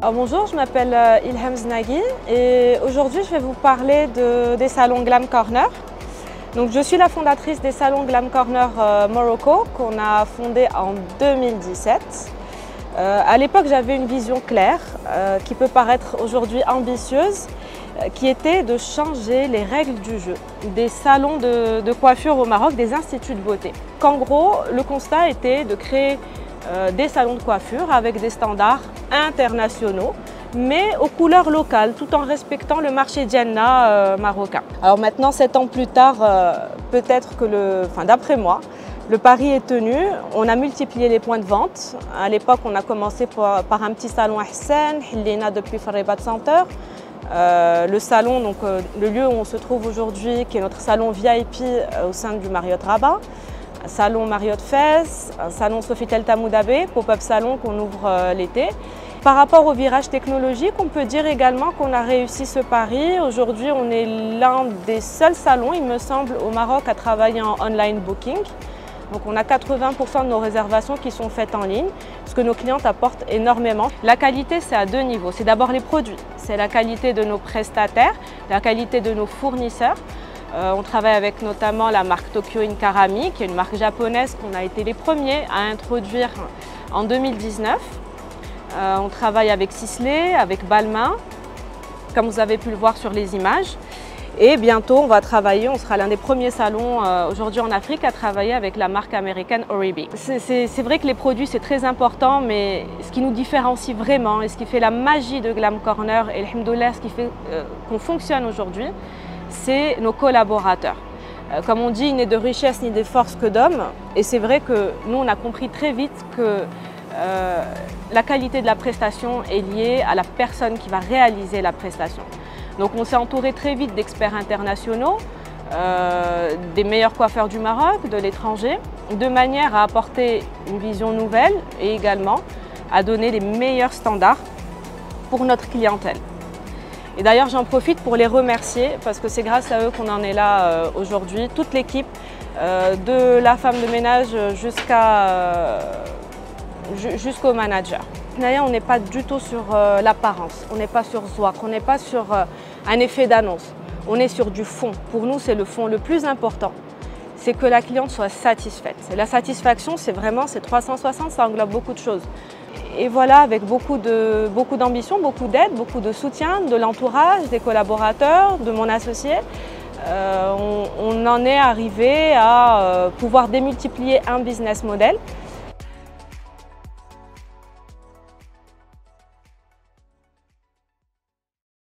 bonjour, je m'appelle euh, Ilham Znaghi et aujourd'hui je vais vous parler de, des salons Glam Corner. Donc, je suis la fondatrice des salons Glam Corner euh, Morocco qu'on a fondé en 2017. Euh, à l'époque j'avais une vision claire qui peut paraître aujourd'hui ambitieuse qui était de changer les règles du jeu des salons de, coiffure au Maroc, des instituts de beauté. Qu'en gros, le constat était de créer euh, des salons de coiffure avec des standards internationaux mais aux couleurs locales, tout en respectant le marché Djenna euh, marocain. Alors maintenant, sept ans plus tard, euh, peut-être que le, enfin d'après moi, le pari est tenu. On a multiplié les points de vente. À l'époque, on a commencé par, un petit salon Hassan, Hillena depuis Faribat Center. Euh, le salon, donc, euh, le lieu où on se trouve aujourd'hui, qui est notre salon VIP euh, au sein du Marriott Rabat, salon Marriott Fès, un salon Sofitel Tamoudabé, pop-up salon qu'on ouvre l'été. Par rapport au virage technologique, on peut dire également qu'on a réussi ce pari. Aujourd'hui, on est l'un des seuls salons, il me semble, au Maroc à travailler en online booking. Donc on a 80% de nos réservations qui sont faites en ligne, ce que nos clientes apportent énormément. La qualité, c'est à deux niveaux. C'est d'abord les produits, c'est la qualité de nos prestataires, la qualité de nos fournisseurs. Euh, on travaille avec notamment la marque Tokyo Inkarami, qui est une marque japonaise qu'on a été les premiers à introduire en 2019. Euh, on travaille avec Sisley, avec Balmain, comme vous avez pu le voir sur les images. Et bientôt, on va travailler, on sera l'un des premiers salons euh, aujourd'hui en Afrique à travailler avec la marque américaine Oribi. C'est vrai que les produits, c'est très important, mais ce qui nous différencie vraiment et ce qui fait la magie de Glam Corner et le ce qui fait qu'on fonctionne aujourd'hui, c'est nos collaborateurs. Euh, comme on dit, il n'est de richesse ni de force que d'hommes. Et c'est vrai que nous, on a compris très vite que la qualité de la prestation est liée à la personne qui va réaliser la prestation. Donc on s'est entouré très vite d'experts internationaux, euh, des meilleurs coiffeurs du Maroc, de l'étranger, de manière à apporter une vision nouvelle et également à donner les meilleurs standards pour notre clientèle. Et d'ailleurs, j'en profite pour les remercier parce que c'est grâce à eux qu'on en est là euh, aujourd'hui. Toute l'équipe, euh, de la femme de ménage jusqu'au manager. Naya, on n'est pas du tout sur l'apparence, on n'est pas sur Zouak, on n'est pas sur un effet d'annonce. On est sur du fond. Pour nous, c'est le fond le plus important. C'est que la cliente soit satisfaite. la satisfaction, c'est vraiment, c'est 360, ça englobe beaucoup de choses. Et voilà, avec beaucoup d'ambition, beaucoup d'aide, beaucoup de soutien de l'entourage, des collaborateurs, de mon associé, euh, on, en est arrivé à euh, pouvoir démultiplier un business model